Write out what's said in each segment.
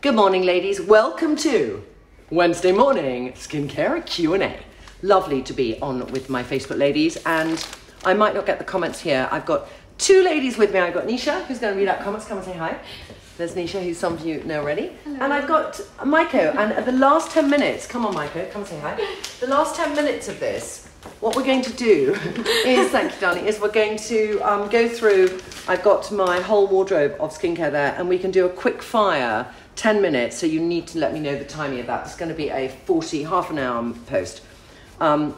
Good morning, ladies. Welcome to Wednesday morning skincare Q&A. Lovely to be on with my Facebook ladies, and I might not get the comments here. I've got two ladies with me. I've got Nisha, who's going to read out comments. Come and say hi. There's Nisha, who some of you know already. Hello. And I've got Maiko, and at the last 10 minutes, come on, Maiko, come and say hi. The last 10 minutes of this, what we're going to do is, thank you, darling, is we're going to um, go through. I've got my whole wardrobe of skincare there, and we can do a quick fire 10 minutes. So you need to let me know the timing of that. It's going to be a 40, half an hour post. Um,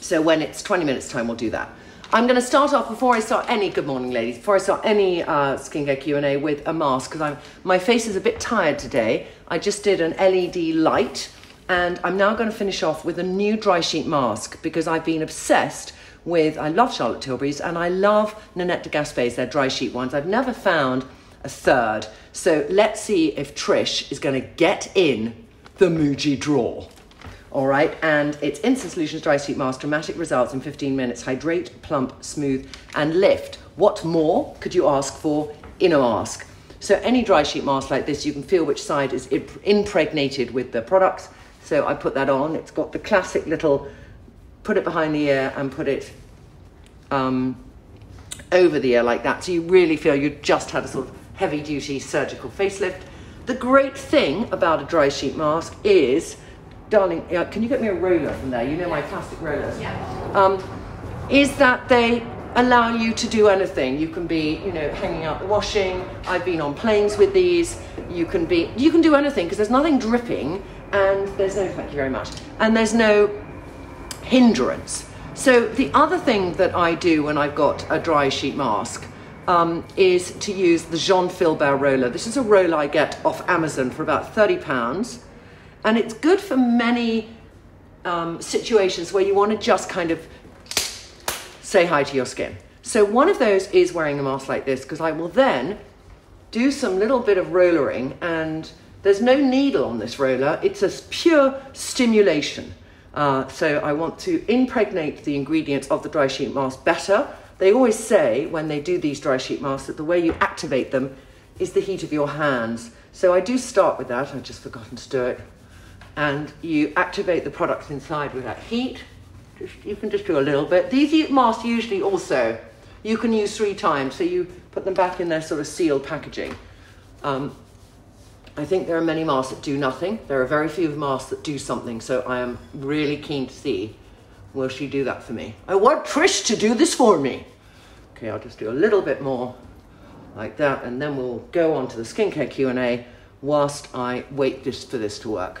so when it's 20 minutes time, we'll do that. I'm going to start off before I start any good morning, ladies. Before I start any uh, skincare Q and A with a mask because I'm my face is a bit tired today. I just did an LED light, and I'm now going to finish off with a new dry sheet mask because I've been obsessed with. I love Charlotte Tilbury's and I love Nanette de Gaspé's their dry sheet ones. I've never found a third. So let's see if Trish is going to get in the Muji draw. All right, and it's Instant Solutions Dry Sheet Mask, dramatic results in 15 minutes. Hydrate, plump, smooth, and lift. What more could you ask for in a mask? So any dry sheet mask like this, you can feel which side is impregnated with the products. So I put that on. It's got the classic little, put it behind the ear and put it um, over the ear like that. So you really feel you just had a sort of heavy duty surgical facelift. The great thing about a dry sheet mask is, darling, uh, can you get me a roller from there? You know my plastic rollers. Yeah. Um, is that they allow you to do anything. You can be, you know, hanging out the washing. I've been on planes with these. You can be, you can do anything because there's nothing dripping and there's no, thank you very much, and there's no hindrance. So the other thing that I do when I've got a dry sheet mask um, is to use the Jean Philbert roller. This is a roller I get off Amazon for about thirty pounds, and it's good for many um, situations where you want to just kind of say hi to your skin. So one of those is wearing a mask like this because I will then do some little bit of rollering and there's no needle on this roller. It's a pure stimulation. Uh, so I want to impregnate the ingredients of the dry sheet mask better. They always say when they do these dry sheet masks that the way you activate them is the heat of your hands. So I do start with that. I've just forgotten to do it. And you activate the products inside with that heat. Just, you can just do a little bit. These masks usually also you can use three times, so you put them back in their sort of sealed packaging. Um, I think there are many masks that do nothing. There are very few masks that do something, so I am really keen to see will she do that for me. I want Trish to do this for me. Okay, I'll just do a little bit more like that, and then we'll go on to the skincare Q&A whilst I wait just for this to work.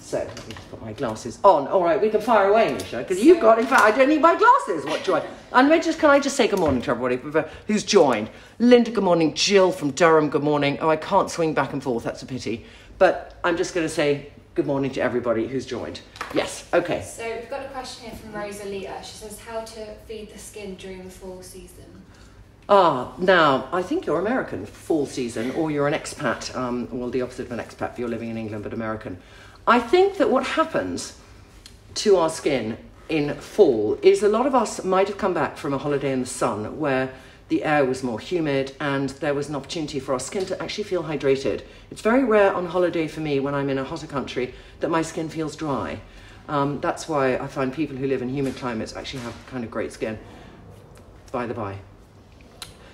So let me just put my glasses on. All right, we can fire away, Nisha, because you've got. In fact, I don't need my glasses. What joy! And we just can I just say good morning to everybody who's joined? Linda, good morning. Jill from Durham, good morning. Oh, I can't swing back and forth. That's a pity. But I'm just going to say good morning to everybody who's joined. Yes. Okay. So we've got a question here from Rosalia. She says how to feed the skin during the fall season. Ah, now I think you're American, fall season, or you're an expat. Um, well, the opposite of an expat if you're living in England, but American. I think that what happens to our skin in fall is a lot of us might have come back from a holiday in the sun where the air was more humid and there was an opportunity for our skin to actually feel hydrated. It's very rare on holiday for me when I'm in a hotter country that my skin feels dry. Um, that's why I find people who live in humid climates actually have kind of great skin, by the by.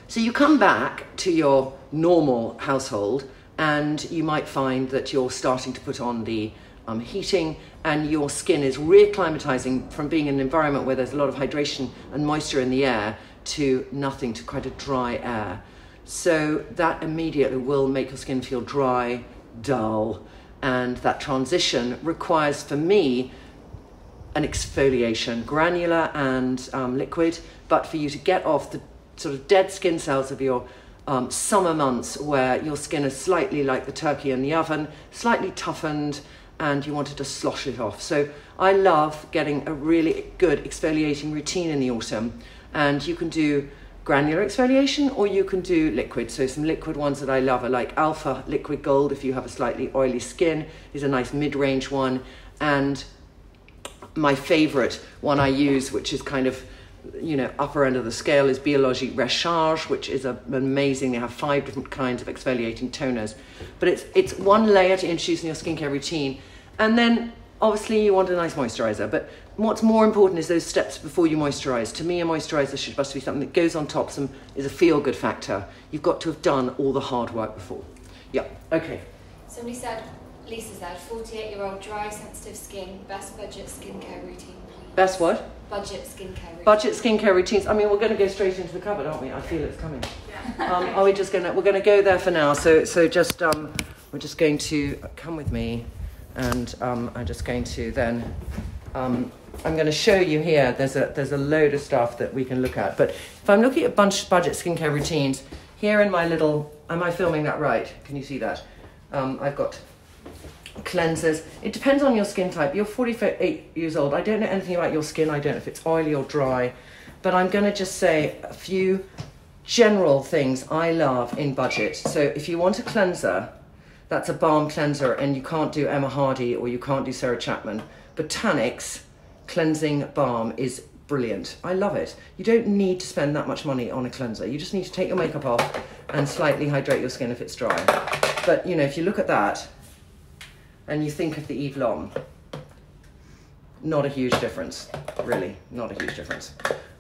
So you come back to your normal household and you might find that you're starting to put on the um, heating and your skin is reacclimatizing from being in an environment where there's a lot of hydration and moisture in the air to nothing, to quite a dry air. So that immediately will make your skin feel dry, dull, and that transition requires for me an exfoliation, granular and um, liquid, but for you to get off the sort of dead skin cells of your um, summer months where your skin is slightly like the turkey in the oven, slightly toughened, and you wanted to slosh it off. So I love getting a really good exfoliating routine in the autumn, and you can do granular exfoliation or you can do liquid. So some liquid ones that I love are like Alpha Liquid Gold if you have a slightly oily skin is a nice mid-range one, and my favorite one I use, which is kind of you know, upper end of the scale is Biologique Recherche, which is a, amazing. They have five different kinds of exfoliating toners, but it's it's one layer to introduce in your skincare routine, and then obviously you want a nice moisturizer. But what's more important is those steps before you moisturize. To me, a moisturizer should supposed to be something that goes on top, some is a feel good factor. You've got to have done all the hard work before. Yeah. Okay. Somebody said, Lisa said, 48 year old dry, sensitive skin, best budget skincare routine, please. Best what? Budget skincare routine. Budget skincare routines. I mean, we're going to go straight into the cupboard, aren't we? I feel it's coming. Um, are we just going to? We're going to go there for now. So, so just um, we're just going to come with me, and um, I'm just going to then. Um, I'm going to show you here. There's a there's a load of stuff that we can look at. But if I'm looking at bunch budget skincare routines, here in my little, am I filming that right? Can you see that? Um, I've got cleansers. It depends on your skin type. You're 48 years old. I don't know anything about your skin. I don't know if it's oily or dry, but I'm going to just say a few general things I love in budget. So if you want a cleanser, that's a balm cleanser, and you can't do Emma Hardie or you can't do Sarah Chapman. Botanics cleansing balm is brilliant. I love it. You don't need to spend that much money on a cleanser. You just need to take your makeup off and slightly hydrate your skin if it's dry. But you know, if you look at that and you think of the Eve Lom, not a huge difference, really, not a huge difference.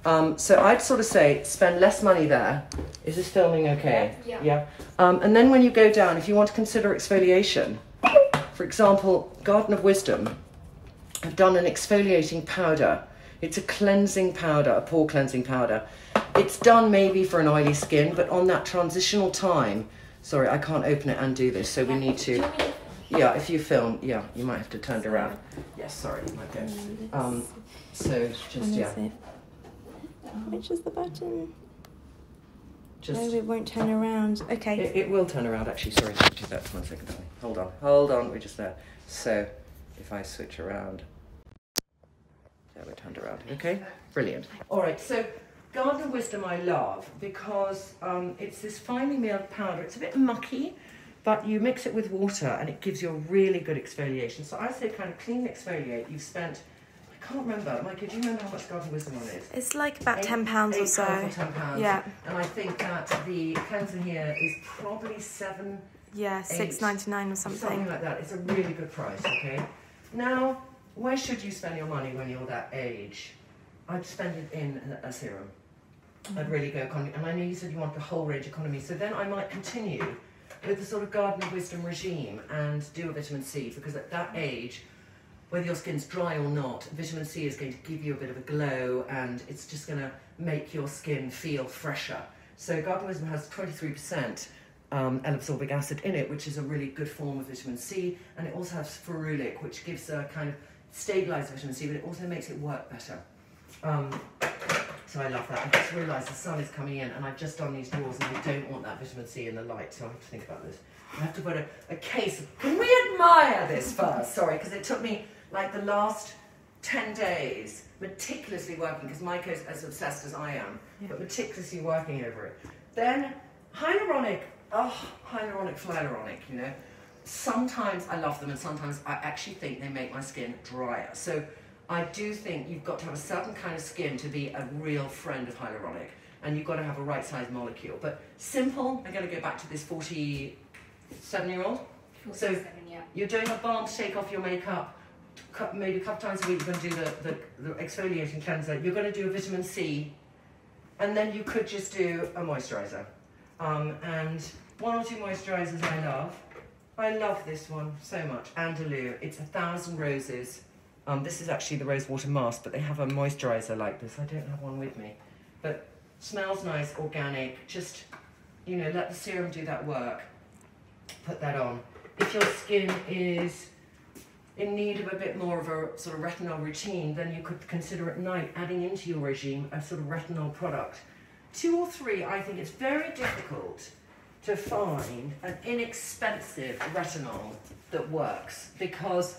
Um, so I'd sort of say spend less money there. Is this filming okay? Yeah. Yeah. Um, and then when you go down, if you want to consider exfoliation, for example, Garden of Wisdom have done an exfoliating powder. It's a cleansing powder, a pore cleansing powder. It's done maybe for an oily skin, but on that transitional time, sorry, I can't open it and do this, so we need to. You want me to- Yeah, if you film, yeah, you might have to turn it around. Yes, sorry, my might go. Um, so just When yeah, it? Which is the button? just no, it won't turn around. Okay. it, it will turn around. Actually, sorry, let me do that for one second. darling. Hold on, hold on. We're just there. So if I switch around, there we're turned around. Okay, brilliant. All right, so Garden Wisdom I love because um, it's this finely milled powder. It's a bit mucky, but you mix it with water and it gives you a really good exfoliation. So I say kind of clean exfoliate. You've spent, I can't remember, Micah, do you remember how much Garden Wisdom one is? It's like about ten pounds or eight so. pounds or ten pounds. Yeah. And I think that the cleanser here is probably seven, Yeah, six ninety nine or something something. like that. It's a really good price. Okay. Now, where should you spend your money when you're that age? I'd spend it in a, a serum. I'd mm. really go economy. And I know you said you want the whole range economy, so then I might continue with the sort of Garden of Wisdom regime and do a vitamin C because at that age, whether your skin's dry or not, vitamin C is going to give you a bit of a glow and it's just going to make your skin feel fresher. So Garden Wisdom has 23% um, L-ascorbic acid in it, which is a really good form of vitamin C, and it also has ferulic, which gives a kind of stabilized vitamin C, but it also makes it work better. Um, so I love that. I just realised the sun is coming in, and I've just done these drawers, and I don't want that vitamin C in the light, so I have to think about this. I have to put a, a case. Of, can we admire this first? Sorry, because it took me like the last 10 days meticulously working, because Micah's as obsessed as I am, but meticulously working over it. Then hyaluronic, oh, hyaluronic, hyaluronic, you know. Sometimes I love them, and sometimes I actually think they make my skin drier. So I do think you've got to have a certain kind of skin to be a real friend of hyaluronic, and you've got to have a right size molecule. But simple, I'm going to go back to this 47 year old. So yeah. you're doing a balm to take off your makeup, maybe a couple times a week. You're going to do the, the, the exfoliating cleanser. You're going to do a vitamin C, and then you could just do a moisturizer. Um, and one or two moisturizers I love. I love this one so much. Andalou. It's a thousand roses. Um, this is actually the Rosewater mask, but they have a moisturizer like this. I don't have one with me, but smells nice, organic. Just you know, let the serum do that work. Put that on. If your skin is in need of a bit more of a sort of retinol routine, then you could consider at night adding into your regime a sort of retinol product. Two or three, I think it's very difficult to find an inexpensive retinol that works because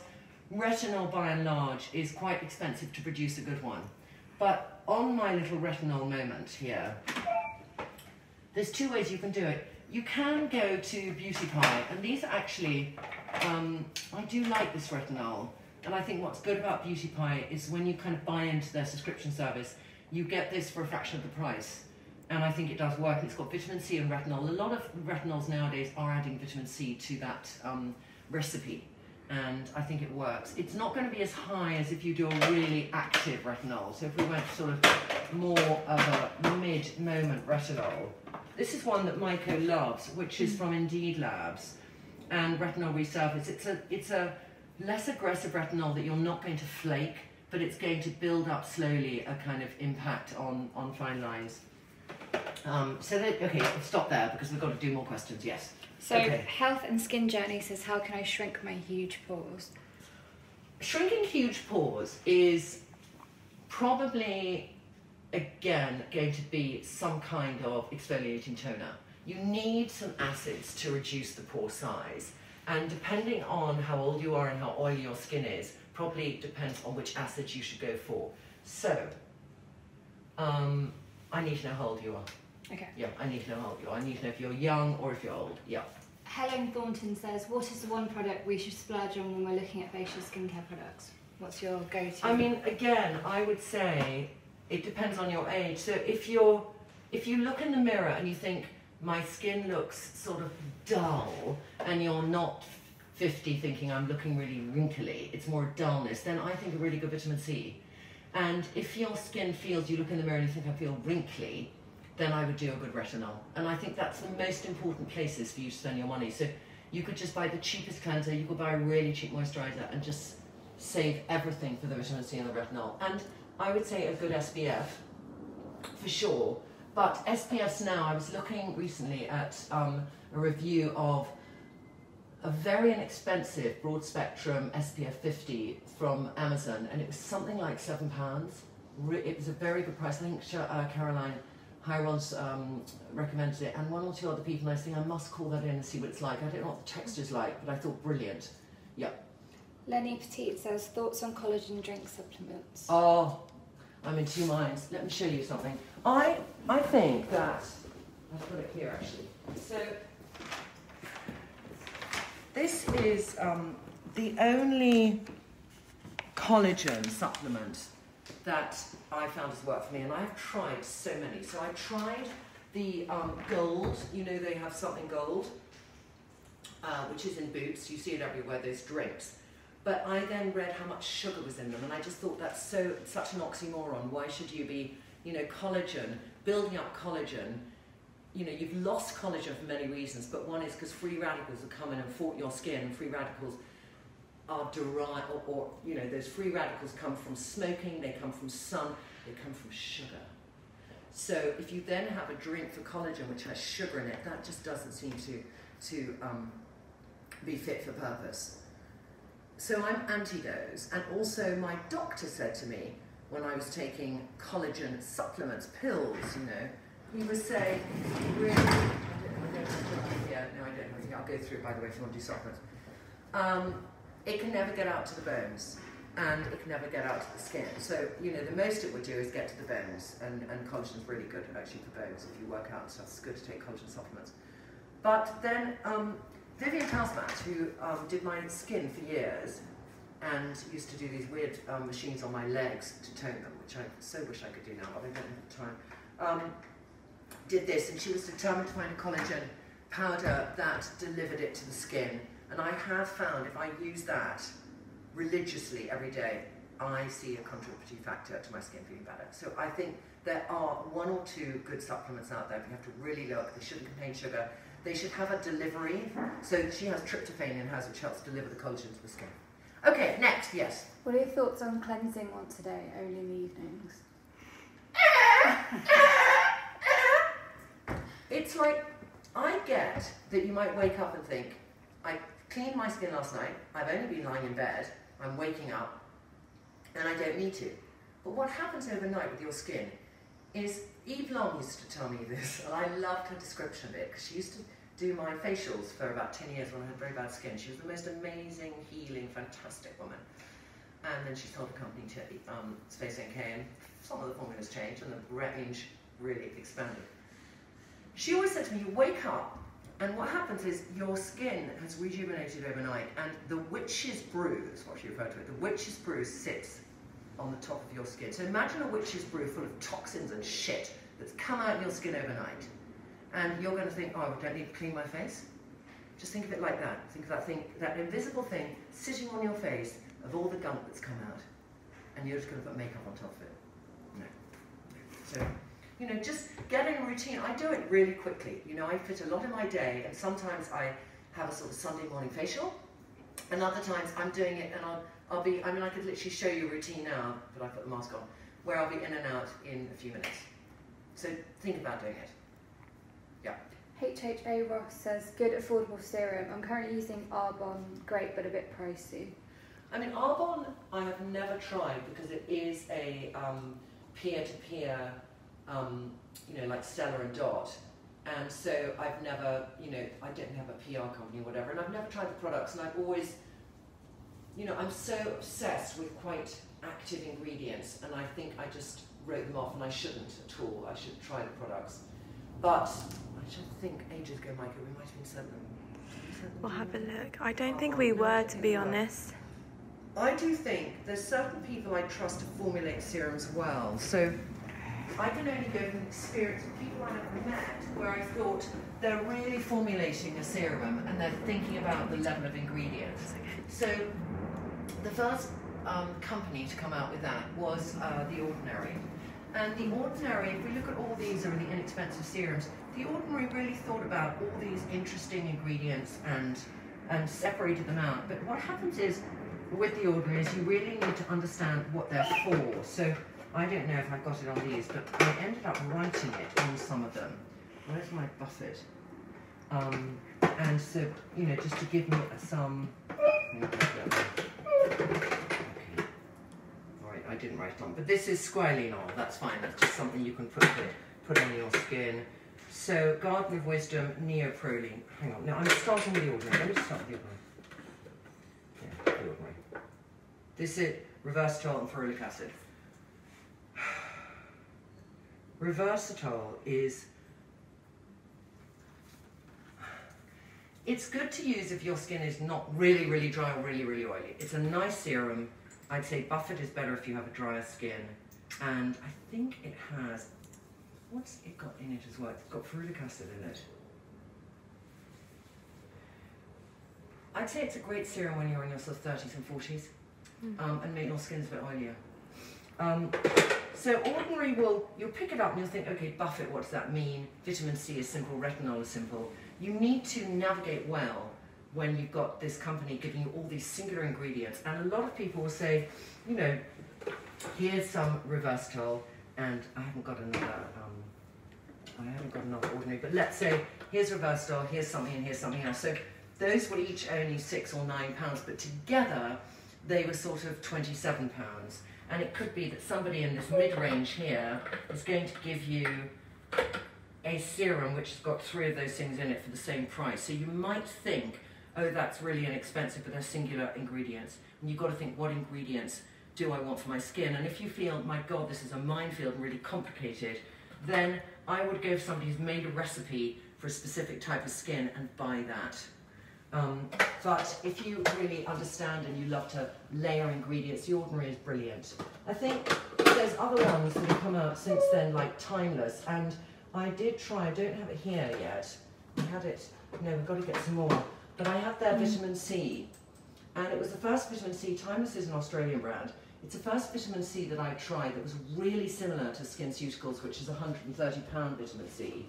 retinol by and large is quite expensive to produce a good one. But on my little retinol moment here, there's two ways you can do it. You can go to Beauty Pie, and these are actually, um, I do like this retinol. And I think what's good about Beauty Pie is when you kind of buy into their subscription service, you get this for a fraction of the price. And I think it does work. It's got vitamin C and retinol. A lot of retinols nowadays are adding vitamin C to that um, recipe. And I think it works. It's not going to be as high as if you do a really active retinol. So if we went sort of more of a mid-moment retinol, this is one that Maiko loves, which is from Indeed Labs and retinol resurface. It's a, it's a less aggressive retinol that you're not going to flake, but it's going to build up slowly a kind of impact on, on fine lines. Um, so that, okay, stop there because we've got to do more questions. Yes. So Okay. Health and Skin Journey says, how can I shrink my huge pores? Shrinking huge pores is probably again going to be some kind of exfoliating toner. You need some acids to reduce the pore size, and depending on how old you are and how oily your skin is, probably depends on which acids you should go for. So, um, I need to know how old you are. Okay. Yeah, I need to know how old you are. I need to know if you're young or if you're old. Yeah. Helen Thornton says, what is the one product we should splurge on when we're looking at facial skincare products? What's your go-to? I mean, again, I would say it depends on your age. So if you're, if you look in the mirror and you think my skin looks sort of dull, and you're not 50 thinking I'm looking really wrinkly, it's more dullness. Then I think a really good vitamin C. And if your skin feels you look in the mirror and you think I feel wrinkly, then I would do a good retinol. And I think that's the most important places for you to spend your money. So you could just buy the cheapest cleanser, you could buy a really cheap moisturizer, and just save everything for the vitamin C and the retinol. And I would say a good SPF, for sure. But SPFs now, I was looking recently at um, a review of a very inexpensive broad spectrum SPF 50 from Amazon, and it was something like seven pounds. It was a very good price. I think uh, Caroline Hirons um, recommended it, and one or two other people. And I was thinking I must call that in and see what it's like. I don't know what the texture's like, but I thought brilliant. Yeah. Lenny Petit says, thoughts on collagen drink supplements? Oh, I'm in two minds. Let me show you something. I I think that I've got it here actually. So this is um, the only collagen supplement that I found has worked for me, and I've tried so many. So I tried the um, gold. You know they have something gold, uh, which is in Boots. You see it everywhere. Those drapes. But I then read how much sugar was in them, and I just thought that's so such an oxymoron. Why should you be, you know, collagen, building up collagen? You know, you've lost collagen for many reasons, but one is because free radicals have come in and fought your skin, and free radicals are derived, or, or you know, those free radicals come from smoking, they come from sun, they come from sugar. So if you then have a drink for collagen which has sugar in it, that just doesn't seem to to um, be fit for purpose. So I'm anti those, and also my doctor said to me when I was taking collagen supplements, pills, you know, he was saying, really, I don't, I don't yeah, no, I don't have, I'll go through it by the way if you want to do supplements. Um, it can never get out to the bones, and it can never get out to the skin. So, you know, the most it would do is get to the bones, and, and collagen's really good actually for bones if you work out and stuff. It's good to take collagen supplements. But then um, Vivian Tausmat, who um, did my skin for years and used to do these weird um, machines on my legs to tone them, which I so wish I could do now, but I don't have the time, um, did this and she was determined to find a collagen powder that delivered it to the skin. And I have found if I use that religiously every day, I see a contributory factor to my skin feeling better. So I think there are one or two good supplements out there, you have to really look. They shouldn't contain sugar. They should have a delivery. So she has tryptophan in hers, which helps deliver the collagen to the skin. Okay, next, yes. What are your thoughts on cleansing once a day, only in the evenings? It's like, I get that you might wake up and think, I cleaned my skin last night, I've only been lying in bed, I'm waking up, and I don't need to. But what happens overnight with your skin is, Eve Lom used to tell me this, and I loved her description of it, because she used to do my facials for about 10 years when I had very bad skin. She was the most amazing, healing, fantastic woman. And then she sold a company to um, Space NK, and some of the formulas changed, and the range really expanded. She always said to me, you wake up, and what happens is your skin has rejuvenated overnight, and the witch's brew, that's what she referred to it, the witch's brew sits on the top of your skin. So imagine a witch's brew full of toxins and shit that's come out in your skin overnight. And you're going to think, oh, I don't need to clean my face. Just think of it like that. Think of that thing, that invisible thing sitting on your face of all the gunk that's come out. And you're just going to put makeup on top of it. No. So, you know, just get in a routine. I do it really quickly. You know, I fit a lot in my day, and sometimes I have a sort of Sunday morning facial, and other times I'm doing it and I'll, I'll be, I mean, I could literally show you a routine now, but I put the mask on, where I'll be in and out in a few minutes. So think about doing it. Yeah. HHA Ross says, good affordable serum. I'm currently using Arbonne, great but a bit pricey. I mean, Arbonne I have never tried because it is a um, peer-to-peer, um, you know, like Stella and Dot. And so I've never, you know, I didn't have a PR company or whatever, and I've never tried the products, and I've always, you know, I'm so obsessed with quite active ingredients, and I think I just wrote them off, and I shouldn't at all. I should try the products. But I just think ages ago, Michael, we might have been sent them. We'll have a look. I don't think we were, to be honest. I do think there's certain people I trust to formulate serums well. So I can only go from experience of people I have met where I thought they're really formulating a serum and they're thinking about the level of ingredients. So the first um, company to come out with that was uh, The Ordinary. And The Ordinary, if we look at all these are really inexpensive serums, The Ordinary really thought about all these interesting ingredients and, and separated them out. But what happens is, with The Ordinary, is you really need to understand what they're for. So I don't know if I've got it on these, but I ended up writing it on some of them. Where's my buffet? Um, and so, you know, just to give me some... I didn't write it on. But this is squalene oil, that's fine. That's just something you can put, put on your skin. So, Garden of Wisdom, Neoproline. Hang on, now I'm starting with the ordinary. Let me start with the ordinary. Yeah, the ordinary. This is reverse and ferulic acid. Resveratrol is it's good to use if your skin is not really, really dry or really, really oily. It's a nice serum. I'd say Buffet is better if you have a drier skin. And I think it has, what's it got in it as well? It's got ferulic acid in it. I'd say it's a great serum when you're in your sort of 30s and 40s mm. um, and make your skin a bit oilier. Um, so ordinary will, you'll pick it up and you'll think, okay, Buffet, what does that mean? Vitamin C is simple, retinol is simple. You need to navigate well when you've got this company giving you all these singular ingredients. And a lot of people will say, you know, here's some resveratrol, and I haven't got another, um, I haven't got another ordinary, but let's say here's resveratrol, here's something, and here's something else. So those were each only six or nine pounds, but together they were sort of 27 pounds. And it could be that somebody in this mid-range here is going to give you a serum which has got three of those things in it for the same price. So you might think, oh, that's really inexpensive, but they're singular ingredients. And you've got to think, what ingredients do I want for my skin? And if you feel, my God, this is a minefield and really complicated, then I would go for somebody who's made a recipe for a specific type of skin and buy that. Um, but if you really understand and you love to layer ingredients, the ordinary is brilliant. I think there's other ones that have come out since then, like Timeless, and I did try, I don't have it here yet. I had it, no, we've got to get some more. But I had their mm. vitamin C, and it was the first vitamin C, Timeless is an Australian brand. It's the first vitamin C that I tried that was really similar to SkinCeuticals, which is 130 pound vitamin C,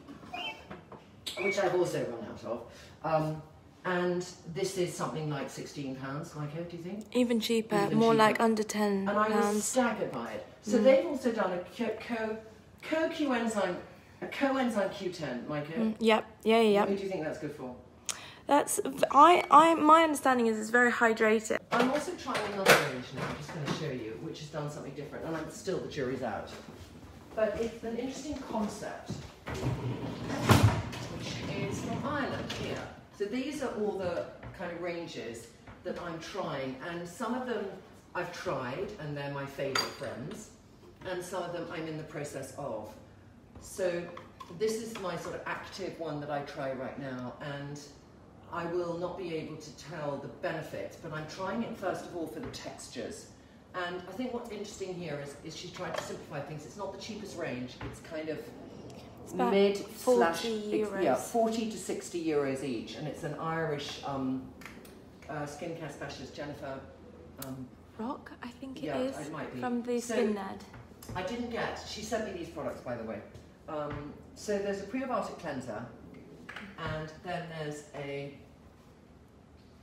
which I've also run out of. Um, and this is something like sixteen pounds, like it. Do you think? Even cheaper, Even more cheaper. like under ten. And I was staggered by it. So mm. they've also done a co co coenzyme a coenzyme Q10, Micah. Mm, yep. Yeah. Yeah. What do you think that's good for? That's I. I. My understanding is it's very hydrated. I'm also trying another range now. I'm just going to show you, which has done something different, and I'm still the jury's out. But it's an interesting concept, which is from Ireland here. So these are all the kind of ranges that I'm trying, and some of them I've tried, and they're my favourite friends, and some of them I'm in the process of. So this is my sort of active one that I try right now, and I will not be able to tell the benefits, but I'm trying it first of all for the textures And I think what's interesting here is, is she's tried to simplify things. It's not the cheapest range. It's kind of mid 40 slash euros. yeah, 40 to 60 euros each, and it's an Irish um, uh, skincare specialist, Jennifer. Um, Rock, I think it Yeah, is it might be. from the So- Skin Nerd. I didn't get. She sent me these products, by the way. Um, so there's a prebiotic cleanser, and then there's a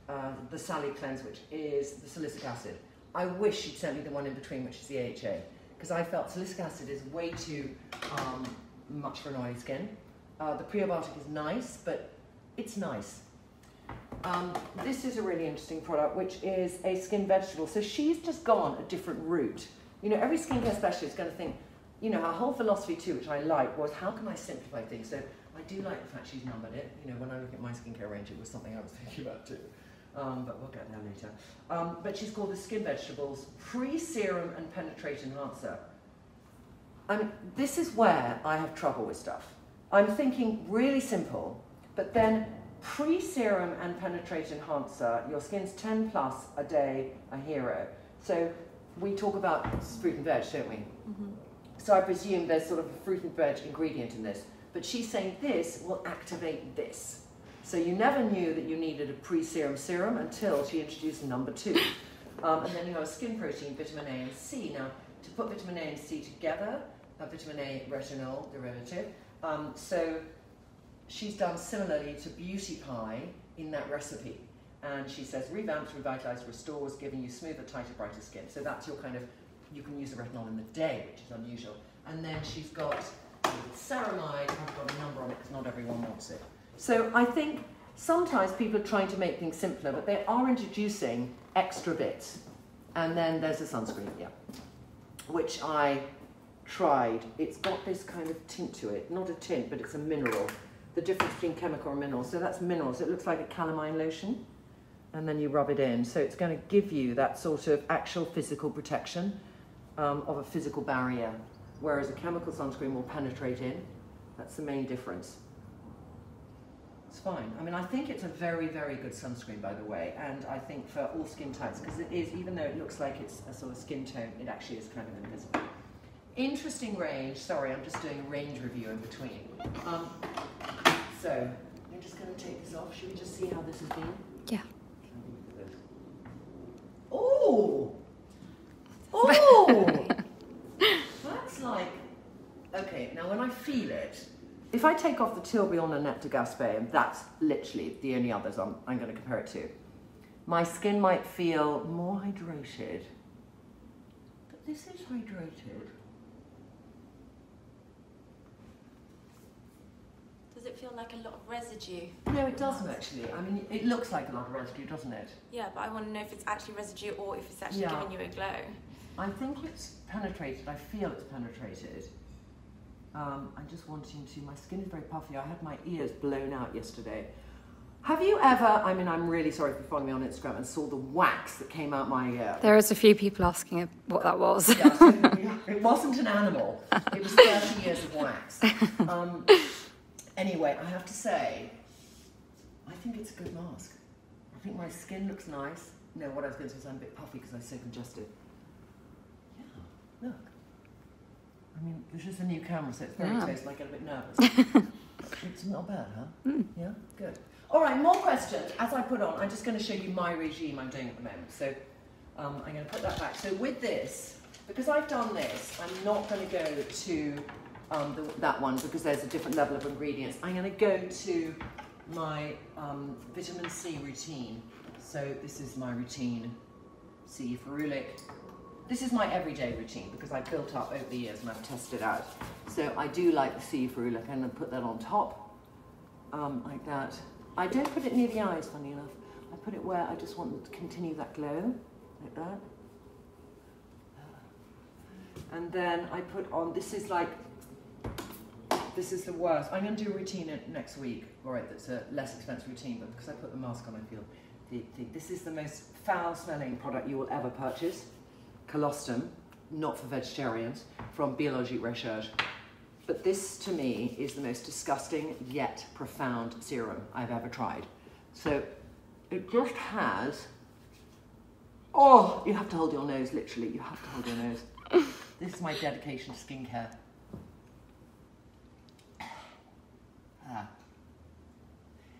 uh, the Sally cleanse, which is the salicylic acid. I wish she'd sent me the one in between, which is the AHA, because I felt salicylic acid is way too um, much for an oily skin. Uh, the prebiotic is nice, but it's nice. Um, this is a really interesting product, which is a skin vegetable. So she's just gone a different route. You know, every skincare specialist is going to think, you know, her whole philosophy too, which I like, was how can I simplify things? So I do like the fact she's numbered it. You know, when I look at my skincare range, it was something I was thinking about too. Um, but we'll get there later. Um, but she's called the Skin Vegetables Pre-Serum and Penetrate Enhancer. I mean, this is where I have trouble with stuff. I'm thinking really simple, but then pre-serum and penetrate enhancer, your skin's 10 plus a day, a hero. So we talk about fruit and veg, don't we? Mm-hmm. So I presume there's sort of a fruit and veg ingredient in this. But she's saying this will activate this. So you never knew that you needed a pre-serum serum until she introduced number two. Um, and then you have a skin protein, vitamin A and C. Now, to put vitamin A and C together, a vitamin A retinol derivative, um, so she's done similarly to Beauty Pie in that recipe. And she says, revamps, revitalizes, restores, giving you smoother, tighter, brighter skin. So that's your kind of, you can use the retinol in the day, which is unusual. And then she's got ceramide, I've got a number on it because not everyone wants it. So I think sometimes people are trying to make things simpler, but they are introducing extra bits. And then there's a sunscreen, yeah, which I tried. It's got this kind of tint to it, not a tint, but it's a mineral. The difference between chemical and mineral. So that's minerals. It looks like a calamine lotion, and then you rub it in. So it's going to give you that sort of actual physical protection um, of a physical barrier, whereas a chemical sunscreen will penetrate in. That's the main difference. It's fine. I mean, I think it's a very, very good sunscreen, by the way, and I think for all skin types, because it is, even though it looks like it's a sort of skin tone, it actually is kind of invisible. Interesting range. Sorry, I'm just doing a range review in between. Um, so, I'm just going to take this off. Should we just see how this has been? Yeah. Oh! Oh! That's like, okay, now when I feel it, if I take off the Tilbury or Nanette de Gaspé, and that's literally the only others I'm, I'm going to compare it to, my skin might feel more hydrated. But this is hydrated. Does it feel like a lot of residue? No, it doesn't actually. I mean, it looks like a lot of residue, doesn't it? Yeah, but I want to know if it's actually residue or if it's actually Yeah. giving you a glow. I think it's penetrated. I feel it's penetrated. Um, I'm just wanting to. My skin is very puffy. I had my ears blown out yesterday. Have you ever? I mean, I'm really sorry if you follow me on Instagram and saw the wax that came out my ear. There was a few people asking what that was. Yeah, so it wasn't an animal. It was 30 years of wax. Um, anyway, I have to say, I think it's a good mask. I think my skin looks nice. No, what I was going to say is I'm a bit puffy because I'm so congested. Yeah, look. I mean, this is a new camera, so it's very Yeah. close and I get a bit nervous. it's not bad, huh? Yeah, good. All right, more questions. As I put on, I'm just going to show you my regime I'm doing at the moment. So um, I'm going to put that back. So with this, because I've done this, I'm not going to go to um, the, that one because there's a different level of ingredients. I'm going to go to my um, vitamin C routine. So this is my routine, C ferulic. This is my everyday routine because I've built up over the years and I've tested out. So I do like the C ferulic. Going to put that on top, um, like that. I don't put it near the eyes, funny enough. I put it where I just want to continue that glow, like that. And then I put on, this is like, this is the worst. I'm going to do a routine next week, all right, that's a less expensive routine, but because I put the mask on, I feel, the, the, this is the most foul-smelling product you will ever purchase. Colostrum, not for vegetarians, from Biologique Recherche. But this, to me, is the most disgusting yet profound serum I've ever tried. So it just has Oh, you have to hold your nose, literally. You have to hold your nose. this is my dedication to skincare.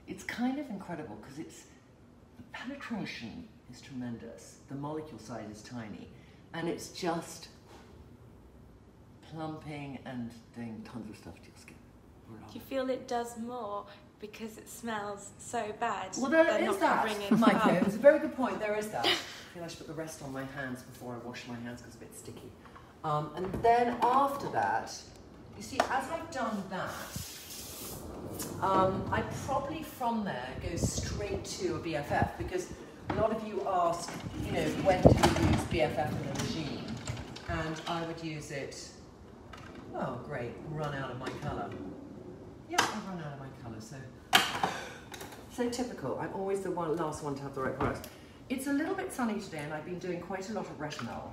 It's kind of incredible because it's the penetration is tremendous. The molecule size is tiny, and it's just plumping and doing tons of stuff to your skin. Do you feel it does more because it smells so bad? Well, there is that, Micah. It's a very good point. There is that. I feel I should put the rest on my hands before I wash my hands because it's a bit sticky. Um, and then after that, you see, as I've done that, um, I probably from there go straight to a BFF because a lot of you ask, you know, when do you use BFF in a regime? And I would use it, oh great, run out of my colour. Yeah, I've run out of my colour, so so typical. I'm always the one, last one to have the right products. It's a little bit sunny today, and I've been doing quite a lot of retinol.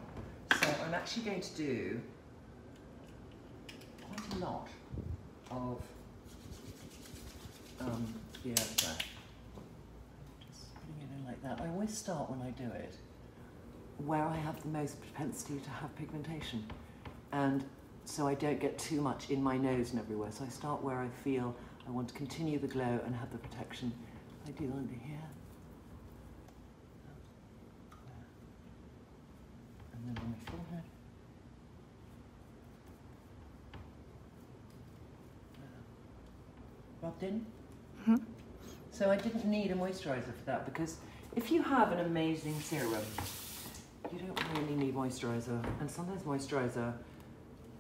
So I'm actually going to do quite a lot of um, yeah. Just putting it in like that. I always start when I do it where I have the most propensity to have pigmentation, and so I don't get too much in my nose and everywhere. So I start where I feel I want to continue the glow and have the protection. I do under here. And then on my forehead. Rubbed in. So I didn't need a moisturiser for that because if you have an amazing serum, you don't really need moisturiser. And sometimes moisturiser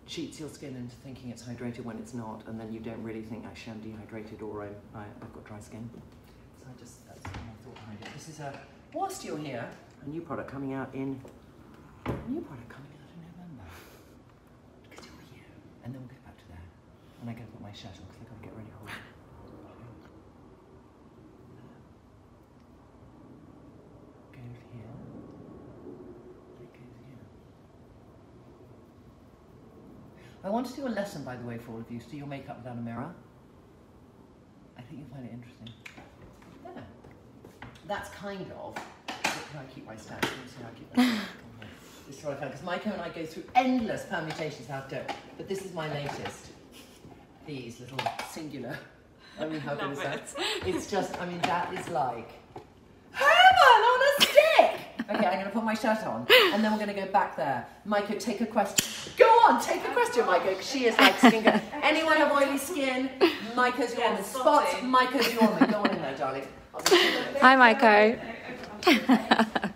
cheats your skin into thinking it's hydrated when it's not, and then you don't really think actually I'm dehydrated or I'm, I, I've got dry skin. So I just that's my thought behind it. This is a whilst you're here, a new product coming out in a new product coming out in November. Because you're here, and then we'll get back to that. And I gotta put my shirt on because I gotta get ready for it. Goes here. It goes here. I want to do a lesson, by the way, for all of you. Do your makeup without a mirror. I think you'll find it interesting. Yeah. That's kind of. How I keep my stats. You see how I keep my. This is what I found. Because Michael and I go through endless permutations how to do it. But this is my latest. These little singular. I mean, how good is that? It's just, I mean, that is like heaven on a stick. Okay, I'm going to put my shirt on, and then we're going to go back there. Micah, take a question. Go on, take a question, Micah. 'cause She is like skincare. Anyone have oily skin? Micah's your woman. Spots. spotty. Micah's your woman. Go on in there, darling. I'll see you later. Hi, Micah.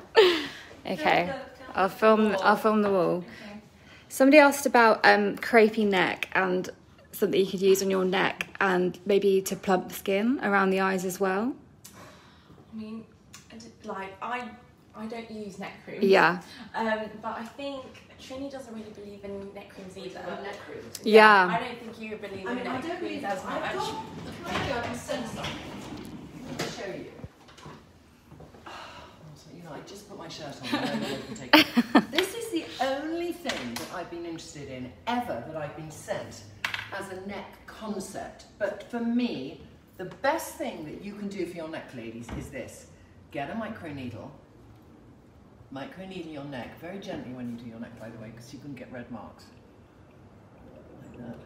okay, I'll film. I'll film the wall. Somebody asked about um, crepey neck and something you could use on your neck and maybe to plump skin around the eyes as well. I mean, like I, I don't use neck creams. Yeah, Um, but I think Trinny doesn't really believe in neck creams either. neck creams. I yeah. don't think you believe I in mean, I neck don't believe creams that. as I've much. got. Maybe I can send something. Let me show you. So, you know, I just put my shirt on. and nobody can take it. this is the only thing that I've been interested in ever that I've been sent as a neck concept. But for me, the best thing that you can do for your neck, ladies, is this: get a micro needle. Micro needle your neck very gently when you do your neck, by the way, because you can get red marks like that.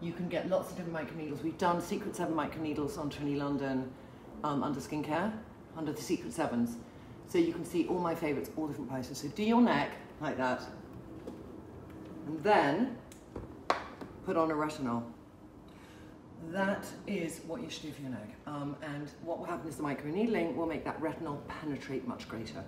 You can get lots of different microneedles. We've done Secret 7 microneedles on Trinny London um, under skincare, under the Secret 7s. So you can see all my favourites, all different prices. So do your neck like that. And then put on a retinol. That is what you should do for your neck. Um, and what will happen is the microneedling will make that retinol penetrate much greater.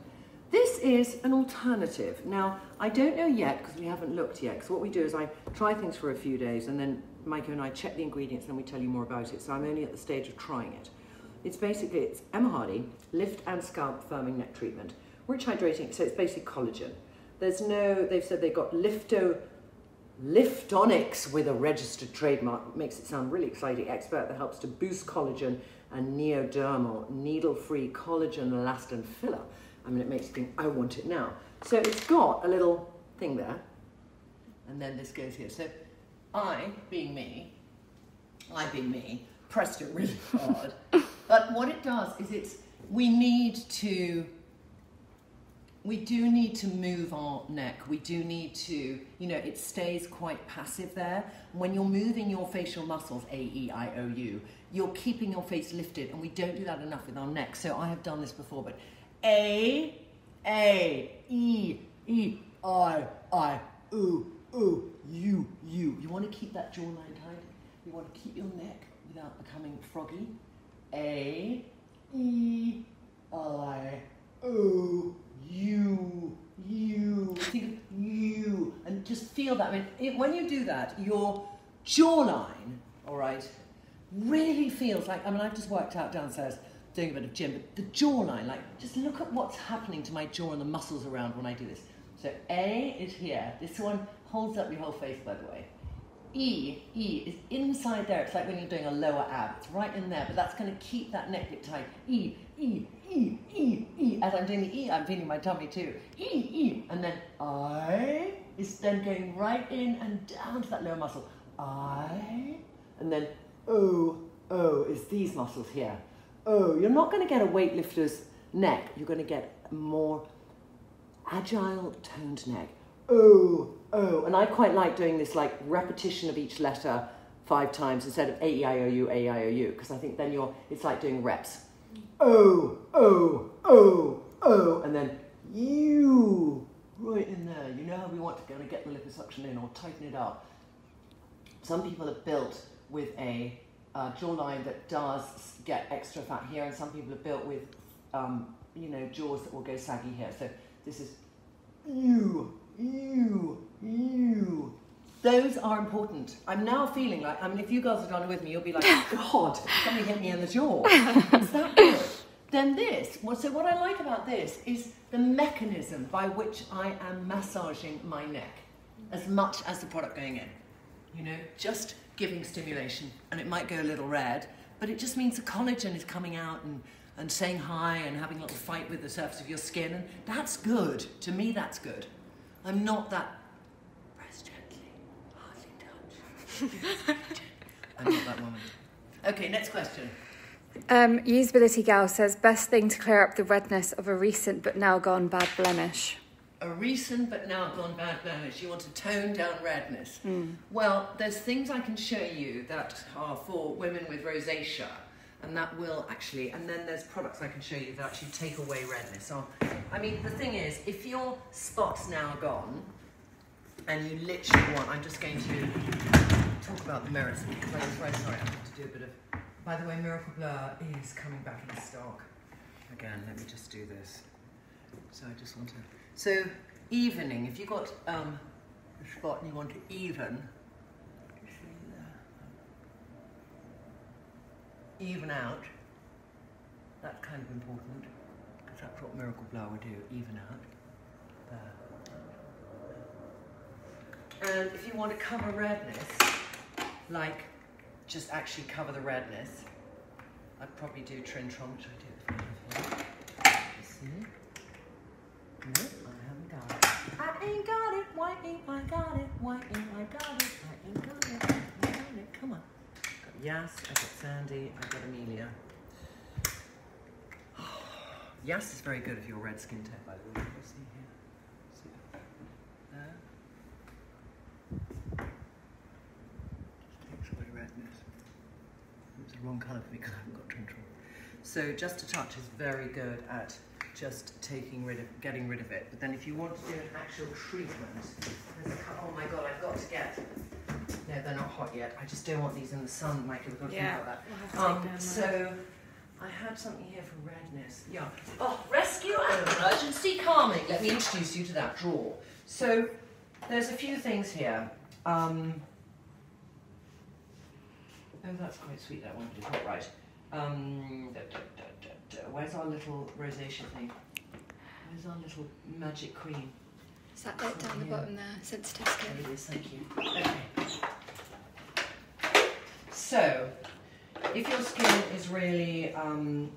Is an alternative. Now, I don't know yet because we haven't looked yet. Because what we do is I try things for a few days and then Micah and I check the ingredients and we tell you more about it. So I'm only at the stage of trying it. It's basically, it's Emma Hardie, Lift and Scalp Firming Neck Treatment. Rich hydrating, so it's basically collagen. There's no, they've said they've got Lifto, Liftonics with a registered trademark. Makes it sound really exciting. Expert that helps to boost collagen and neodermal, needle-free collagen elastin filler. I mean, it makes you think, I want it now. So it's got a little thing there, and then this goes here. So I, being me, I being me, pressed it really hard. but what it does is it's, we need to we do need to move our neck. We do need to, you know, it stays quite passive there. When you're moving your facial muscles, A, E, I, O, U, you're keeping your face lifted, and we don't do that enough with our neck. So I have done this before, but A, A, E, E, I, I, O, O, U, U. You want to keep that jawline tight. You want to keep your neck without becoming froggy. A, E, I, O, you, you, think of you, and just feel that. I mean, it, when you do that, your jawline, all right, really feels like, I mean, I've just worked out downstairs doing a bit of gym, but the jawline, like, just look at what's happening to my jaw and the muscles around when I do this. So A is here. This one holds up your whole face, by the way. E, E is inside there. It's like when you're doing a lower ab. It's right in there, but that's going to keep that neck bit tight. E, E, E, E, E. As I'm doing the E, I'm feeling my tummy too. E, E. And then I is then going right in and down to that lower muscle. I. And then O, O is these muscles here. O. You're not going to get a weightlifter's neck. You're going to get a more agile, toned neck. Oh, oh. And I quite like doing this like repetition of each letter five times instead of A, E, I, O, U, A, E, I, O, U, because I think then you're, it's like doing reps. Oh, oh, oh, oh, and then you, right in there. You know how we want to kind of get the liposuction in or tighten it up. Some people are built with a uh, jawline that does get extra fat here, and some people are built with, um, you know, jaws that will go saggy here. So this is you, you, you. Those are important. I'm now feeling like, I mean, if you girls had done it with me, you'll be like, God, somebody hit me in the jaw. Is that good? Then this, well, so what I like about this is the mechanism by which I am massaging my neck as much as the product going in. You know, just giving stimulation, and it might go a little red, but it just means the collagen is coming out and, and saying hi and having a little fight with the surface of your skin, and that's good. To me, that's good. I'm not that press gently, hardly touch. I'm not that woman. Okay, next question. Um, Usability Gal says best thing to clear up the redness of a recent but now gone bad blemish. A recent but now gone bad blemish. You want to tone down redness. Hmm. Well, there's things I can show you that are for women with rosacea, and that will actually. And then there's products I can show you that actually take away redness. So, I mean, the thing is, if your spot's now gone, and you literally want, I'm just going to talk about the merits because I'm very sorry. I have to do a bit of. By the way, Miracle Blur is coming back in stock. Again, let me just do this. So I just want to. So evening, if you've got um, a spot and you want to even, you even out. That's kind of important because that's what Miracle will do. Even out. And if you want to cover redness, like just actually cover the redness, I'd probably do Trintron, which I do. You see? Got it. I ain't got it. Why ain't I got it? Why ain't I got it? I ain't got it. I ain't got it. Come on. I got Yas, I got Sandy, I got Amelia. Yas is very good if you're red skin tone, by the way. You see here? See the wrong colour for me because I haven't got Trintron. So just a touch is very good at just taking rid of, getting rid of it. But then if you want to do an actual treatment, there's a cou- oh my god, I've got to get. No, they're not hot yet. I just don't want these in the sun, Michael. We've got to Yeah, think about that. Um, so I had something here for redness. Yeah. Oh, rescue and emergency calming. Let me introduce you to that drawer. So there's a few things here. Um, oh, that's quite sweet. That one, not right. Um, da, da, da. Where's our little rosacea thing? Where's our little magic cream? Is that it down the bottom there? Sensitive There skin. it is, thank you. Okay. So, if your skin is really um,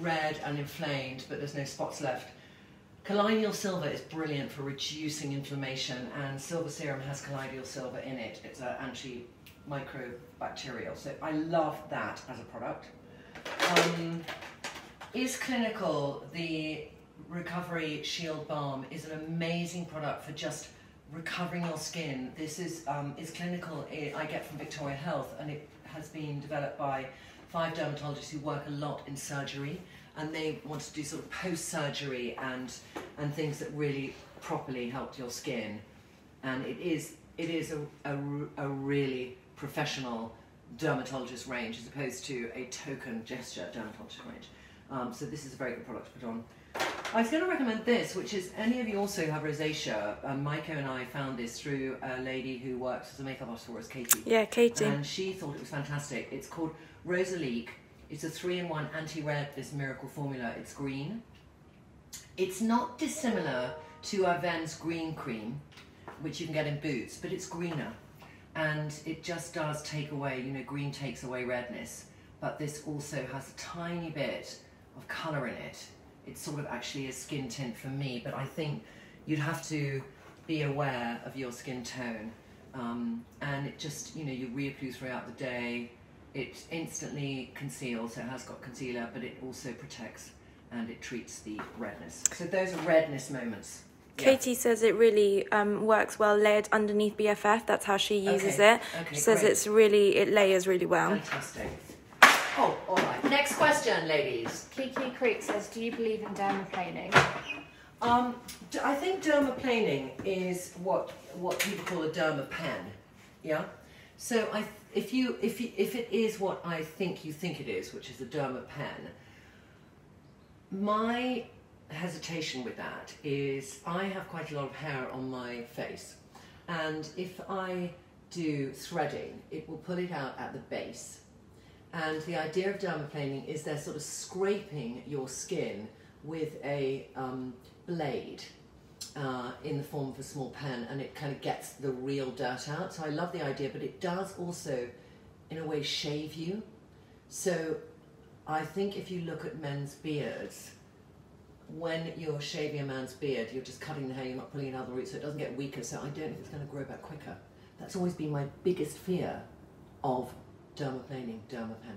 red and inflamed, but there's no spots left, colloidal silver is brilliant for reducing inflammation, and silver serum has colloidal silver in it. It's an antimicrobacterial, so I love that as a product. Um, iS Clinical the Recovery Shield Balm is an amazing product for just recovering your skin. This is um, iS Clinical. I get from Victoria Health, and it has been developed by five dermatologists who work a lot in surgery, and they want to do sort of post surgery and and things that really properly help your skin. And it is it is a, a, a really professional dermatologist range as opposed to a token gesture dermatologist range. Um, so this is a very good product to put on. I was going to recommend this, which is any of you also have rosacea. Um, Maiko and I found this through a lady who works as a makeup artist for us, Katie. Yeah, Katie. And she thought it was fantastic. It's called Rosalique. It's a three-in-one anti-red, this miracle formula. It's green. It's not dissimilar to Avène's green cream, which you can get in Boots, but it's greener. And it just does take away, you know, green takes away redness, but this also has a tiny bit of colour in it it's sort of actually a skin tint for me, but I think you'd have to be aware of your skin tone. Um, and it just, you know, you reapply throughout the day. It instantly conceals, so it has got concealer, but it also protects and it treats the redness. So those are redness moments. Katie yeah. says it really um, works well layered underneath BFF. That's how she uses okay. it. Okay, she says great. it's really it layers really well. Fantastic. Oh, all right. Next question, ladies. Kiki Creek says, do you believe in dermaplaning? Um, I think dermaplaning is what what people call a dermapen. Yeah. So I, if you if you, if it is what I think you think it is, which is a dermapen, my hesitation with that is I have quite a lot of hair on my face, and if I do threading, it will pull it out at the base and the idea of dermaplaning is they're sort of scraping your skin with a um, blade uh, in the form of a small pen and it kind of gets the real dirt out. So I love the idea, but it does also, in a way, shave you. So I think if you look at men's beards, when you're shaving a man's beard, you're just cutting the hair, you're not pulling out the root, so it doesn't get weaker. So I don't think it's going to grow back quicker. That's always been my biggest fear of dermaplaning, dermapen.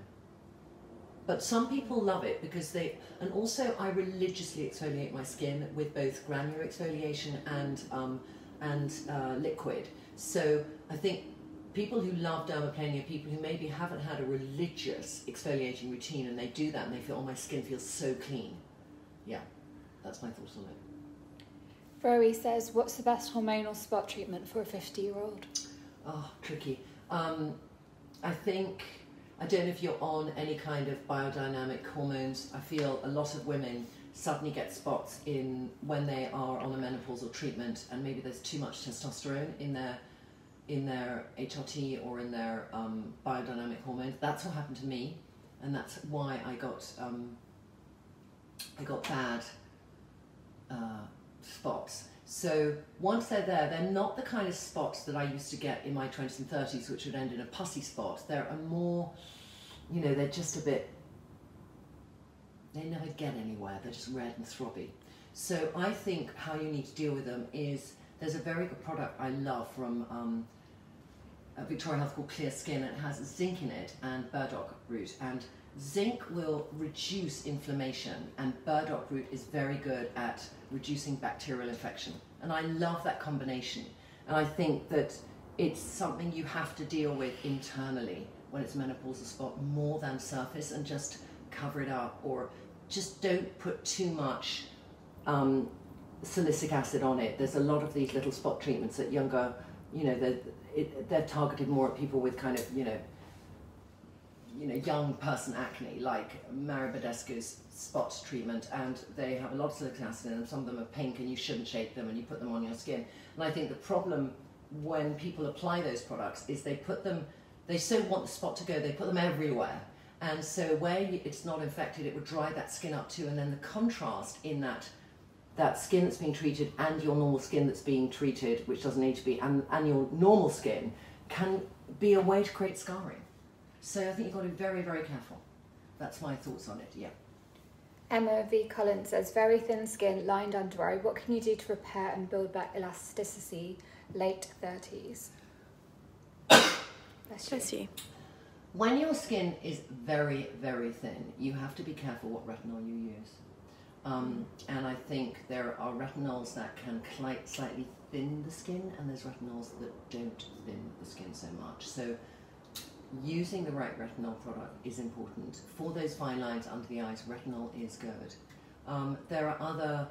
But some people love it because they, and also I religiously exfoliate my skin with both granular exfoliation and, um, and uh, liquid. So I think people who love dermaplaning are people who maybe haven't had a religious exfoliating routine and they do that and they feel, oh, my skin feels so clean. Yeah, that's my thoughts on it. Rowie says, what's the best hormonal spot treatment for a 50 year old? Oh, tricky. Um, I think, I don't know if you're on any kind of biodynamic hormones. I feel a lot of women suddenly get spots in when they are on a menopausal treatment and maybe there's too much testosterone in their in their HRT or in their um, biodynamic hormones. That's what happened to me, and that's why I got um, I got bad uh, spots. So once they're there, they're not the kind of spots that I used to get in my 20s and 30s, which would end in a pussy spot. They're a more, you know, they're just a bit, they never get anywhere. They're just red and throbby. So I think how you need to deal with them is, there's a very good product I love from um, Victoria Health called Clear Skin. It has zinc in it and burdock root. And zinc will reduce inflammation and burdock root is very good at reducing bacterial infection. And I love that combination. And I think that it's something you have to deal with internally when it's menopausal spot more than surface and just cover it up or just don't put too much um, salicylic acid on it. There's a lot of these little spot treatments that younger, you know, they're, it, they're targeted more at people with kind of, you know, you know, young person acne, like Mario Badescu's spot treatment, and they have a lot of salicylic acid in them. Some of them are pink, and you shouldn't shake them, and you put them on your skin. And I think the problem when people apply those products is they put them, they so want the spot to go, they put them everywhere. And so where it's not infected, it would dry that skin up too, and then the contrast in that that skin that's being treated and your normal skin that's being treated, which doesn't need to be, and, and your normal skin can be a way to create scarring. So I think you've got to be very, very careful. That's my thoughts on it, yeah. Emma V. Collins says, very thin skin, lined under eye. What can you do to repair and build back elasticity late 30s? Bless, Bless you. When your skin is very, very thin, you have to be careful what retinol you use. Um, and I think there are retinols that can slightly thin the skin, and there's retinols that don't thin the skin so much. So using the right retinol product is important. For those fine lines under the eyes, retinol is good. Um, there are other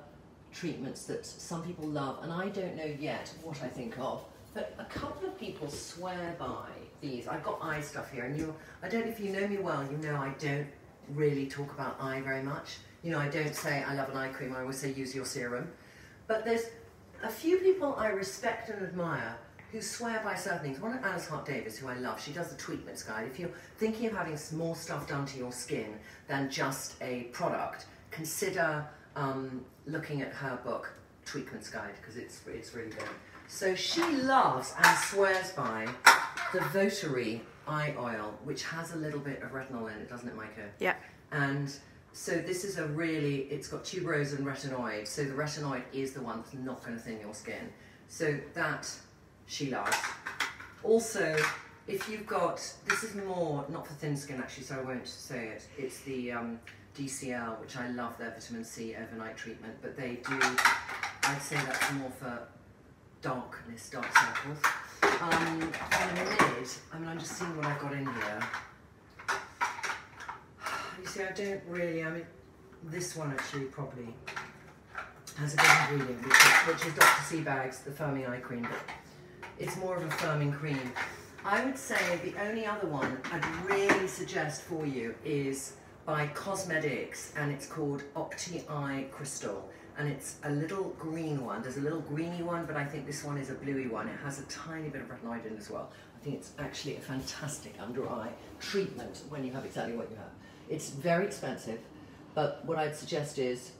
treatments that some people love, and I don't know yet what I think of, but a couple of people swear by these. I've got eye stuff here, and you I don't know if you know me well, you know I don't really talk about eye very much. You know, I don't say I love an eye cream, I always say use your serum. But there's a few people I respect and admire who swear by certain things. One, of Alice Hart Davis, who I love, she does the treatments guide. If you're thinking of having more stuff done to your skin than just a product, consider um, looking at her book, Treatments Guide, because it's, it's really good. So she loves and swears by the Votary eye oil, which has a little bit of retinol in it, doesn't it, Micah? Yeah. And so this is a really, it's got tuberose and retinoid. So the retinoid is the one that's not going to thin your skin. So that she loves. Also, if you've got, this is more, not for thin skin actually, so I won't say it. It's the um, DCL, which I love their vitamin C overnight treatment, but they do, I'd say that's more for darkness, dark circles. Um, I mean, I'm just seeing what I've got in here. You see, I don't really, I mean, this one actually probably has a good ingredient, which is, which is Dr. Sebagh's, the firming eye cream, but it's more of a firming cream. I would say the only other one I'd really suggest for you is by Cosmedix and it's called Opti Eye Crystal and it's a little green one. There's a little greeny one, but I think this one is a bluey one. It has a tiny bit of retinoid in as well. I think it's actually a fantastic under eye treatment when you have exactly what you have. It's very expensive, but what I'd suggest is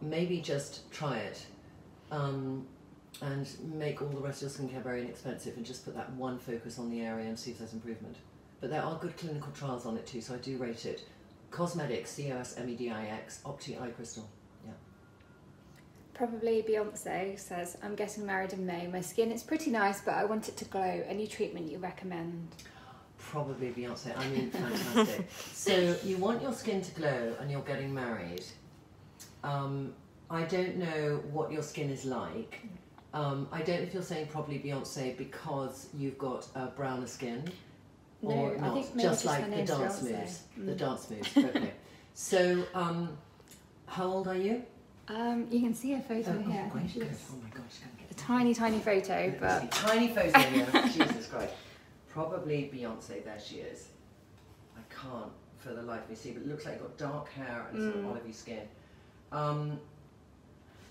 maybe just try it um, and make all the rest of your skincare very inexpensive and just put that one focus on the area and see if there's improvement. But there are good clinical trials on it too, so I do rate it. Cosmedix, C-O-S-M-E-D-I-X, Opti Eye Crystal. Yeah. Probably Beyonce says, I'm getting married in May. My skin is pretty nice, but I want it to glow. Any treatment you recommend? Probably Beyonce. I mean, fantastic. so you want your skin to glow and you're getting married. Um, I don't know what your skin is like. Um, I don't know if you're saying probably Beyonce because you've got a browner skin. No, or not, just just like the dance Beyonce. moves. The Mm. dance moves. Okay. so, um, how old are you? Um, you can see a photo Oh, oh, here. great, She's good. Oh my gosh, get a tiny, tiny photo, but tiny photo here. Jesus Christ. Probably Beyonce. There she is. I can't for the life of me see, but it looks like you've got dark hair and sort of Mm. olivey skin. Um,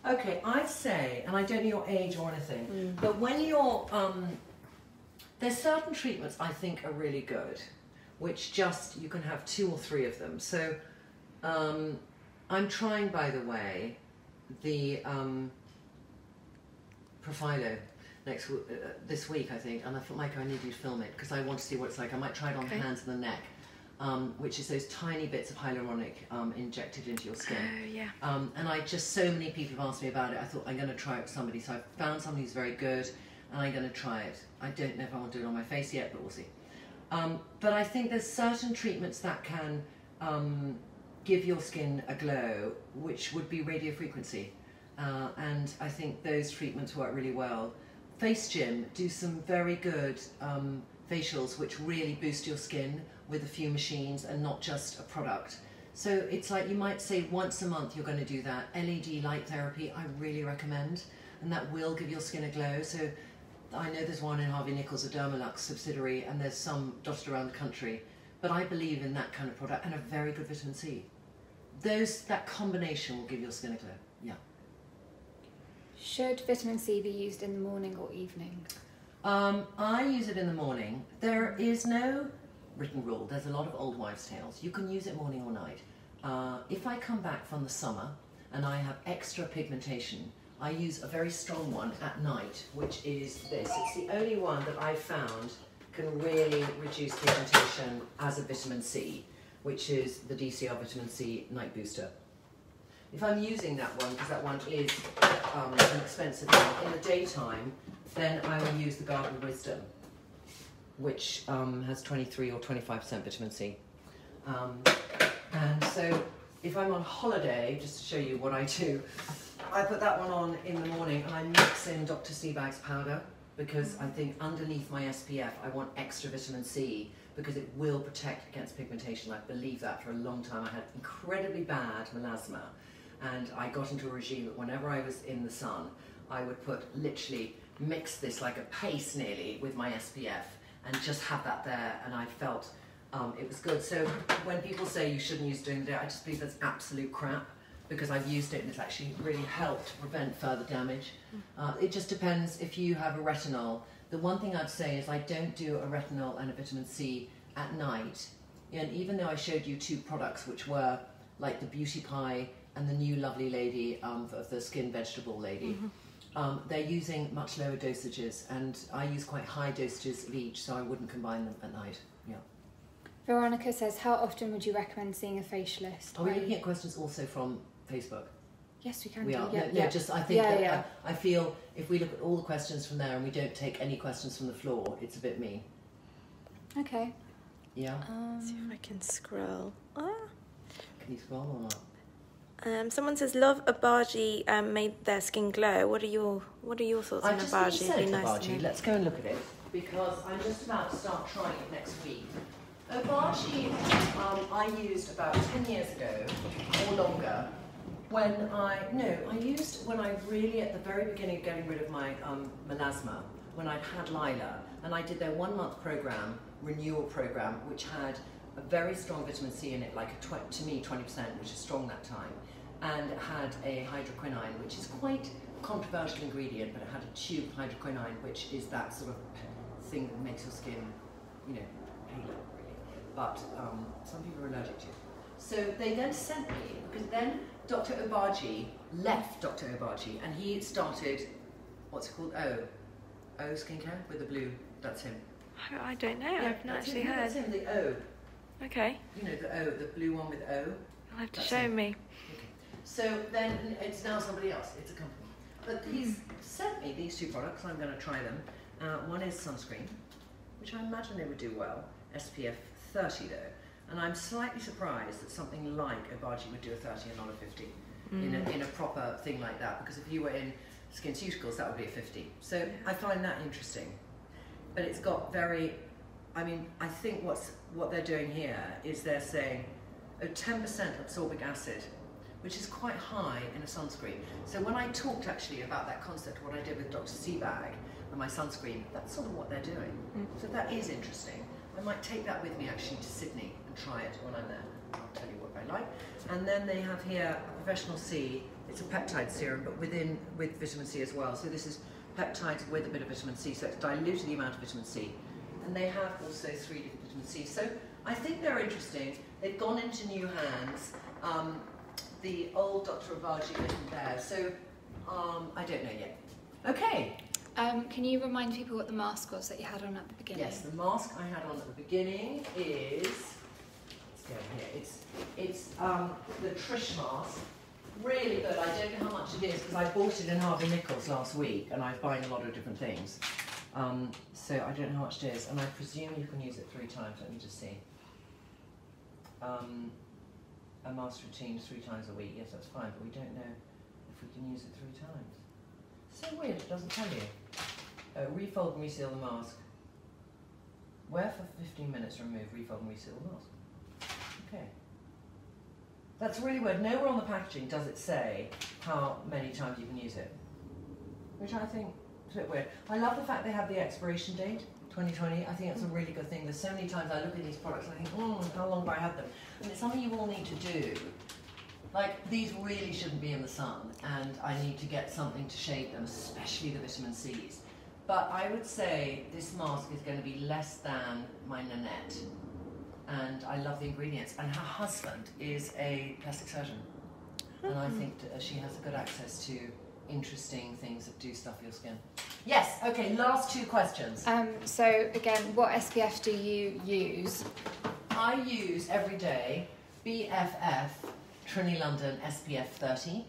okay, I'd say, and I don't know your age or anything, Mm. but when you're um, there's certain treatments I think are really good, which just you can have two or three of them. So um, I'm trying, by the way, the um, Profhilo next uh, this week, I think, and I thought, Mike, I need you to film it because I want to see what it's like. I might try it on Okay. the hands and the neck, um, which is those tiny bits of hyaluronic um, injected into your skin. Oh yeah. Um, and I just so many people have asked me about it. I thought I'm going to try it with somebody, so I found somebody who's very good, and I'm going to try it. I don't know if I want to do it on my face yet, but we'll see. Um, but I think there's certain treatments that can um, give your skin a glow, which would be radio frequency, uh, and I think those treatments work really well. Face Gym do some very good um, facials, which really boost your skin with a few machines and not just a product. So it's like you might say once a month you're going to do that. LED light therapy, I really recommend, and that will give your skin a glow. So I know there's one in Harvey Nichols, a Dermalux subsidiary, and there's some dotted around the country. But I believe in that kind of product and a very good vitamin C. Those that combination will give your skin a glow. Yeah. should vitamin C be used in the morning or evening? Um, I use it in the morning. There is no written rule. There's a lot of old wives' tales. You can use it morning or night. Uh, if I come back from the summer and I have extra pigmentation, I use a very strong one at night, which is this. It's the only one that I've found can really reduce pigmentation as a vitamin C, which is the DCL Vitamin C Night Booster. If I'm using that one, because that one is um, an expensive one, in the daytime, then I will use the Garden Wisdom, which um, has 23 or 25% vitamin C. Um, and so if I'm on holiday, just to show you what I do, I put that one on in the morning and I mix in Dr. Sebagh's powder because I think underneath my SPF I want extra vitamin C because it will protect against pigmentation. I believe that for a long time. I had incredibly bad melasma and I got into a regime that whenever I was in the sun, I would put literally mix this like a paste nearly with my SPF and just have that there and I felt um, it was good. So when people say you shouldn't use during the day, I just believe that's absolute crap because I've used it and it's actually really helped prevent further damage. Uh, it just depends if you have a retinol. The one thing I'd say is I don't do a retinol and a vitamin C at night. And even though I showed you two products which were like the Beauty Pie and the new lovely lady um, of the skin vegetable lady, mm-hmm. Um, they're using much lower dosages and I use quite high dosages of each so I wouldn't combine them at night. Yeah. Veronica says, how often would you recommend seeing a facialist? Are we looking at questions also from Facebook? Yes, we can. We do. are. Yeah, no, yeah. no, just I think Yeah, that yeah. I, I feel if we look at all the questions from there and we don't take any questions from the floor, it's a bit mean. Okay. Yeah. See if I can scroll. Ah. Can you scroll or not? Um, someone says love Obagi um, made their skin glow. What are your What are your thoughts I on just Obagi? need to It'd be nice Obagi, let's go and look at it because I'm just about to start trying it next week. Obagi, um, I used about 10 years ago or longer when I, no, I used when I really, at the very beginning of getting rid of my um, melasma, when I'd had Lila, and I did their one month program, renewal program, which had a very strong vitamin C in it, like a tw- to me 20%, which is strong that time, and it had a hydroquinone, which is quite a controversial ingredient, but it had a tube of hydroquinone, which is that sort of thing that makes your skin, you know, paler, really. But um, some people are allergic to. it. So they then sent me, because then Dr. Obagi left Dr. Obagi and he started, what's it called? O. O skincare with the blue, that's him. I I don't know. I've not actually him. heard. That's him, the O. Okay, You know, the O, the blue one with O. you'll have to show it. me. So then it's now somebody else, it's a company. But he's sent me these two products, I'm going to try them. Uh, one is sunscreen, which I imagine they would do well, SPF 30 though. And I'm slightly surprised that something like Obagi would do a 30 and not a 50 in, a, in a proper thing like that. Because if you were in SkinCeuticals, that would be a 50. So I find that interesting. But it's got very, I mean, I think what's what they're doing here is they're saying, oh, 10% ascorbic acid, which is quite high in a sunscreen. So when I talked actually about that concept, what I did with Dr. Sebagh and my sunscreen, that's sort of what they're doing. So that is interesting. I might take that with me actually to Sydney and try it when I'm there. I'll tell you what I like. And then they have here a professional C. It's a peptide serum, but within with vitamin C as well. So this is peptides with a bit of vitamin C, so it's diluted the amount of vitamin C. And they have also three different vitamin C. So I think they're interesting. They've gone into new hands. Um, the old Dr. Obagi isn't there, so um, I don't know yet. Okay. Um, can you remind people what the mask was that you had on at the beginning? Yes, the mask I had on at the beginning is. Let's go here. It's it's um, the Trish mask. Really good. I don't know how much it is because I bought it in Harvey Nichols last week, and I'm buying a lot of different things. Um, so I don't know how much it is, and I presume you can use it three times. Let me just see. Um, a mask routine three times a week. Yes, that's fine, but we don't know if we can use it three times. So weird. It doesn't tell you. Uh, refold and reseal the mask. Wear for 15 minutes, remove, refold and reseal the mask. Okay. That's really weird. Nowhere on the packaging does it say how many times you can use it. Which I think is a bit weird. I love the fact they have the expiration date, 2020. I think that's a really good thing. There's so many times I look at these products and I think, hmm, how long have I had them? And it's something you all need to do. Like, these really shouldn't be in the sun, and I need to get something to shade them, especially the vitamin C's. But I would say this mask is going to be less than my Nanette. And I love the ingredients. And her husband is a plastic surgeon. And I think that she has a good access to interesting things that do stuff your skin. Yes, okay, last two questions. Um, so again, what SPF do you use? I use every day BFF Trinny London SPF 30.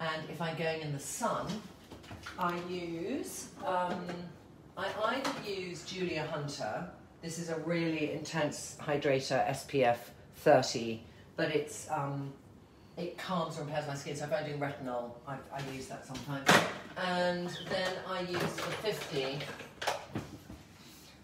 And if I'm going in the sun, I use, um, I either use Julia Hunter. This is a really intense hydrator SPF 30, but it's, um, it calms and repairs my skin. So if I'm doing retinol, I, I use that sometimes. And then I use the 50,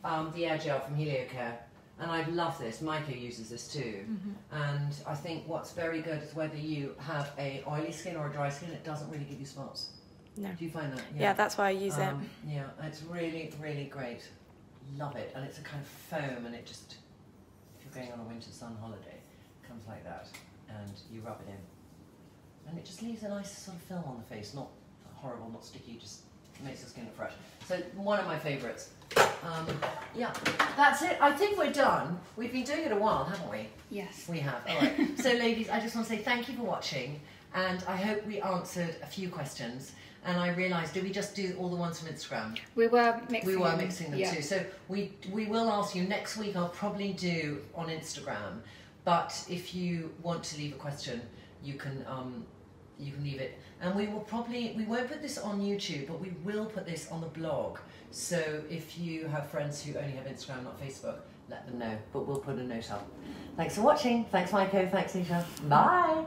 um, the air gel from Heliocare. And I love this. Maiko uses this too. Mm-hmm. And I think what's very good is whether you have a oily skin or a dry skin, it doesn't really give you spots. No. Do you find that? Yeah, that's why I use it. Um, Yeah, it's really, really great. Love it. And it's a kind of foam and it just, if you're going on a winter sun holiday, it comes like that and you rub it in. And it just leaves a nice sort of film on the face, not horrible, not sticky, just makes the skin look fresh. So one of my favourites. Um, yeah, that's it. I think we're done. We've been doing it a while, haven't we? Yes. We have. All right. so, ladies, I just want to say thank you for watching, and I hope we answered a few questions. And I realised, did we just do all the ones from Instagram? We were mixing. We were them. mixing them yeah. too. So we we will ask you next week. I'll probably do on Instagram, but if you want to leave a question, you can um, you can leave it, and we will probably we won't put this on YouTube, but we will put this on the blog. So if you have friends who only have Instagram, not Facebook, let them know. But we'll put a note up. Thanks for watching. Thanks, Michael. Thanks, Nisha. Bye.